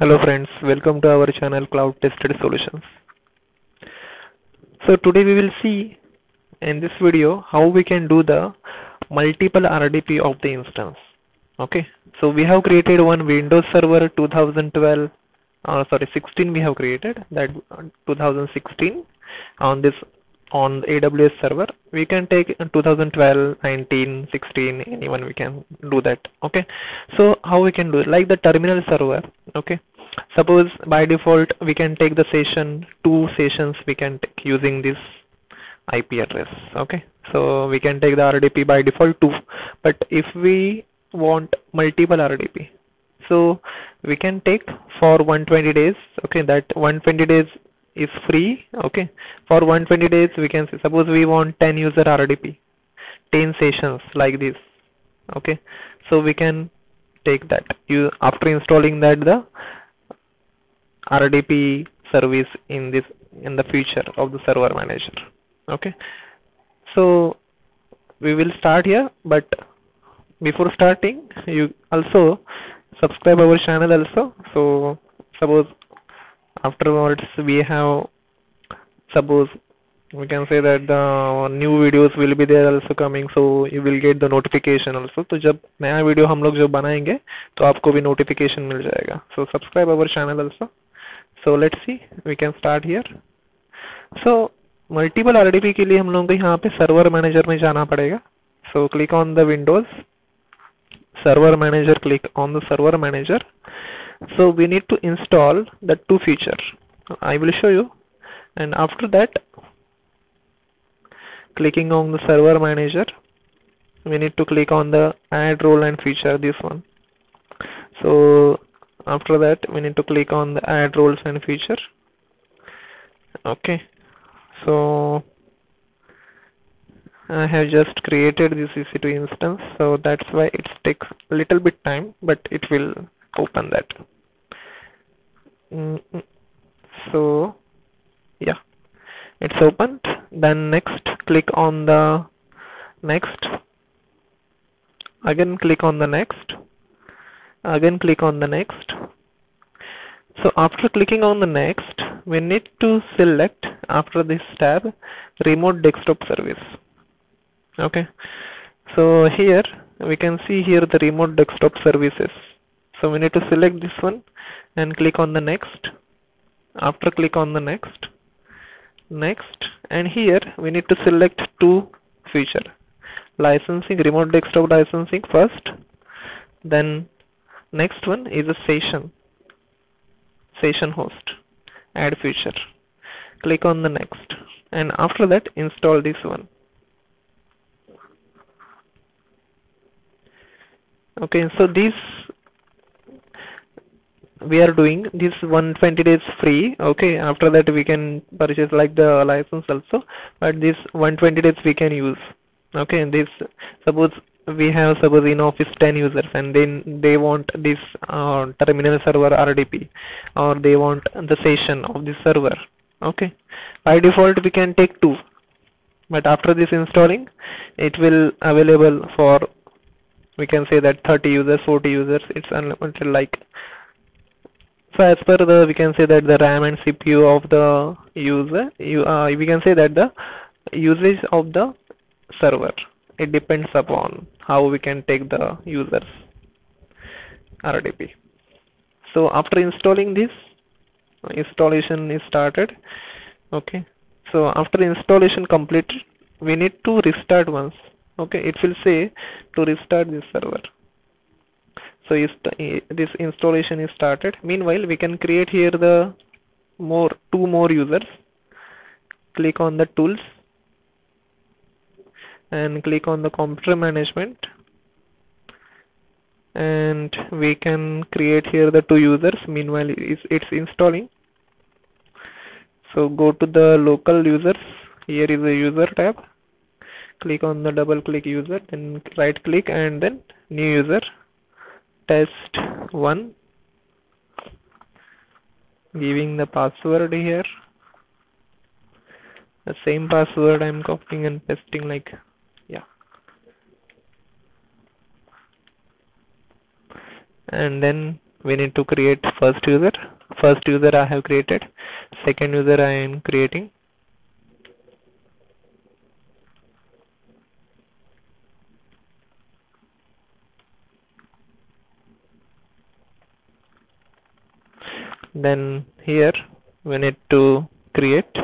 Hello friends, welcome to our channel Cloud Tested Solutions. So today we will see in this video how we can do the multiple RDP of the instance. Okay, so we have created one Windows Server 2012, uh, sorry 16 we have created that uh, 2016 on this on AWS server. We can take 2012 19 16 anyone we can do that okay? So how we can do it? Like the terminal server okay? Suppose by default we can take the session two sessions we can take using this IP address okay? So we can take the RDP by default two but if we want multiple RDP so we can take for 120 days okay? That 120 days is free okay? For 120 days we can say suppose we want 10 user RDP 10 sessions like this okay? So we can take that. You after installing that the RDP service in this in the future of the server manager okay? So we will start here but before starting you also subscribe our channel also. So suppose afterwards we have suppose we can say that the new videos will be there also coming so you will get the notification also तो जब नया video हम लोग जब बनाएँगे तो आपको भी नोटिफिकेशन मिल जाएगा so subscribe our channel also so let's see we can start here so multiple RDP के लिए हम लोगों को यहाँ पे सर्वर मैनेजर में जाना पड़ेगा so click on the windows server manager click on the server manager so we need to install the two feature I will show you. And after that clicking on the server manager we need to click on the add role and feature this one. So after that we need to click on the add roles and feature. Okay. So I have just created this EC2 instance. So that's why it takes a little bit time but it will open that. Mm -mm. so yeah. It's opened then next click on the next. Again click on the next. Again click on the next. So after clicking on the next we need to select after this tab remote desktop service. Okay. So here we can see here the remote desktop services so we need to select this one and click on the next. After click on the next next and here we need to select two feature. Licensing remote desktop licensing first then next one is a session session host add feature. Click on the next and after that install this one. Okay so this we are doing this 120 days free okay? After that we can purchase like the license also. But this 120 days we can use okay? This suppose we have suppose in office 10 users and then they want this uh, terminal server RDP or they want the session of this server okay? By default we can take two. But after this installing it will available for we can say that 30 users 40 users. It's unlimited like so as per the we can say that the RAM and CPU of the user you uh, we can say that the usage of the server it depends upon how we can take the users RDP so after installing this installation is started okay? So after installation completed we need to restart once okay? It will say to restart this server so this installation is started. Meanwhile we can create here the more two more users. Click on the tools and click on the computer management. And we can create here the two users. Meanwhile it's, it's installing. So go to the local users. Here is a user tab. Click on the double click user then right click and then new user test 1 giving the password here. The same password I'm copying and pasting like yeah. And then we need to create first user. First user I have created. Second user I am creating then here. We need to create.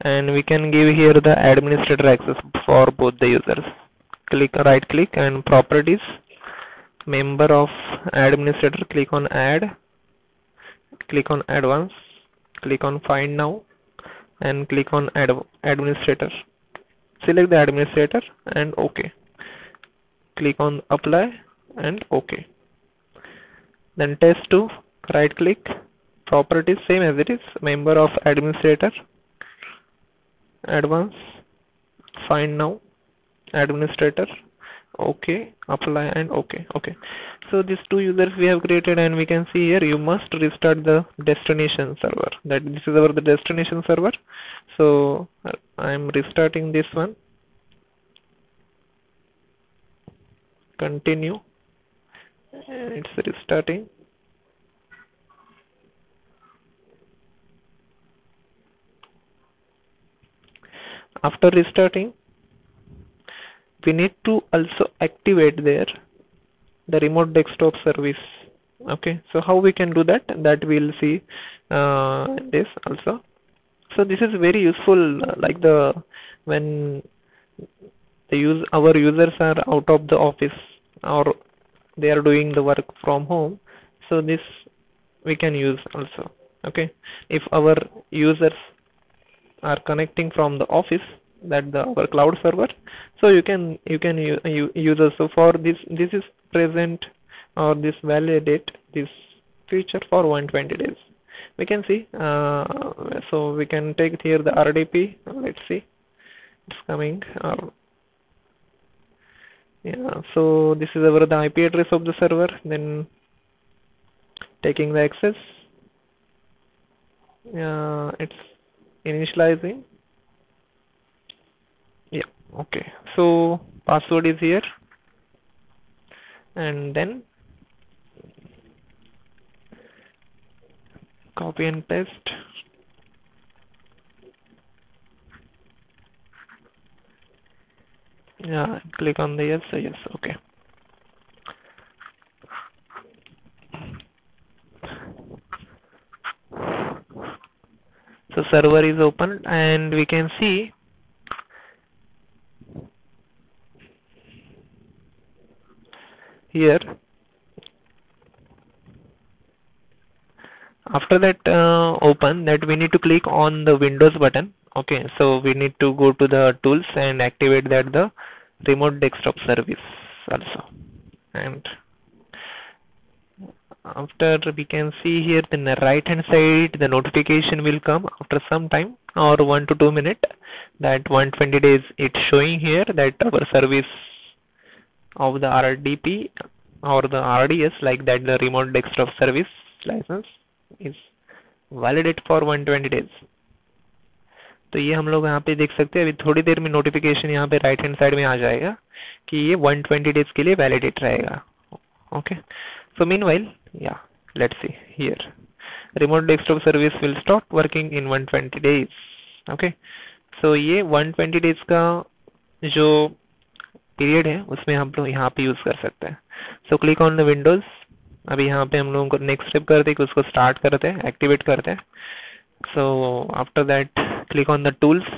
And we can give here the administrator access for both the users. Click right click and properties. Member of administrator click on add. Click on advanced click on find now. And click on add administrator. Select the administrator and ok. Click on apply and ok. Then test 2 right click properties same as it is. Member of administrator advanced find now administrator okay apply and okay okay. So these two users we have created and we can see here you must restart the destination server. That this is our the destination server. So I am restarting this one. Continue. It's restarting after restarting we need to also activate there the remote desktop service. Okay so how we can do that? That we'll see uh, this also. So this is very useful uh, like the when the use our users are out of the office or they are doing the work from home so this we can use also. Okay if our users are connecting from the office that the our cloud server. So you can you can use so for this this is present or this validate this feature for 120 days. We can see uh, so we can take here the RDP let's see. It's coming yeah so this is our the IP address of the server. Then taking the access. Uh, it's initializing. Yeah okay. So password is here. And then copy and paste. Yeah click on the yes yes okay so server is open and we can see here. After that uh, open that we need to click on the windows button. Okay so we need to go to the tools and activate that the remote desktop service also. And after we can see here in the right hand side the notification will come after some time or 1 to 2 minute that 120 days it's showing here that our service of the RDP or the RDS like that the remote desktop service license is valid for 120 days तो ये हम लोग यहाँ पे देख सकते हैं अभी थोड़ी देर में नोटिफिकेशन यहाँ पे राइट हैंड साइड में आ जाएगा कि ये 120 डेज़ के लिए वैलिडेट रहेगा okay so meanwhile yeah let's see here remote desktop service will start working in 120 days okay so ये 120 days का जो पीरियड है उसमें हम लोग यहाँ पे यूज कर सकते हैं so click on the Windows अभी यहाँ पे हम लोगों को नेक्स्ट स्टेप करते हैं कि उसको स्टार्ट करते हैं एक्टिवेट करते हैं so after that click on the tools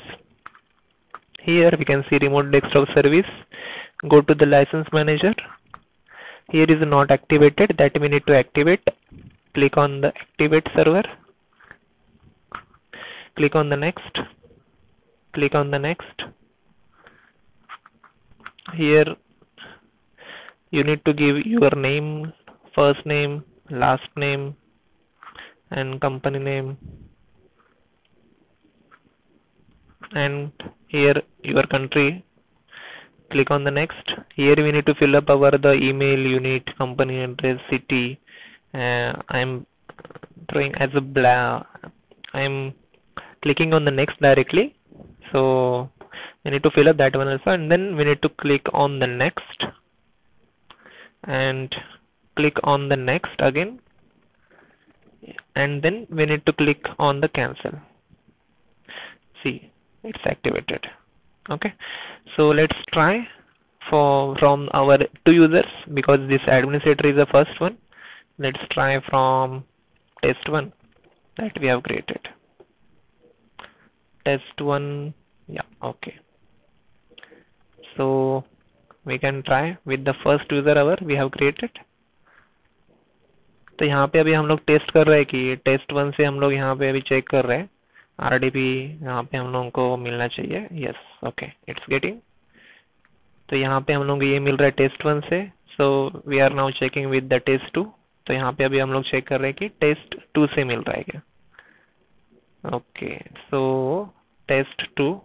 here we can see remote desktop service go to the license manager here is not activated. That we need to activate. Click on the activate server. Click on the next. Click on the next. Here you need to give your name first name last name and company name. And here your country click on the next. Here we need to fill up our the email unit company address city. Uh, I'm trying as a blah I'm clicking on the next directly. So we need to fill up that one also and then we need to click on the next. And click on the next again. And then we need to click on the cancel. See it's activated okay so let's try for from our two users because this administrator is the first one let's try from test one that we have created test one yeah okay so we can try with the first user our we have created तो यहाँ पे अभी हम लोग test कर रहे हैं कि टेस्ट वन से हम लोग यहाँ पे अभी चेक कर रहे हैं आर डी पी यहाँ पे हम लोगों को मिलना चाहिए। यस ओके इट्स गेटिंग तो यहाँ पे हम लोग ये मिल रहा है टेस्ट वन से। So we are now checking with the test two तो यहाँ पे अभी हम लोग चेक कर रहे हैं कि टेस्ट टू से मिल रहा है क्या? Okay so test two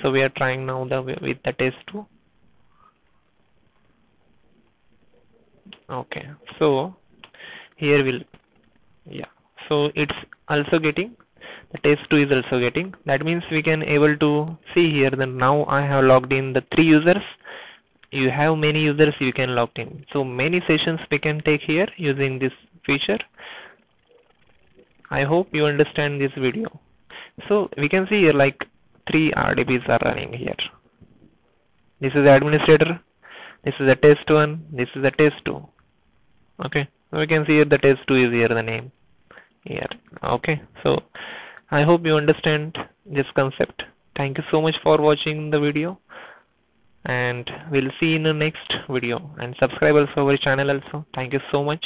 so, we are trying now the, with the test 2 okay, so here will yeah. So, it's also getting the test 2 is also getting. That means we can able to see here that now I have logged in the three users. You have many users you can log in. So many sessions we can take here using this feature. I hope you understand this video. So we can see here like three RDPs are running here. This is the administrator this is the test one this is the test two. Okay. So we can see here the test two is here the name here okay. So I hope you understand this concept. Thank you so much for watching the video. And we'll see in the next video. And subscribe also our channel also. Thank you so much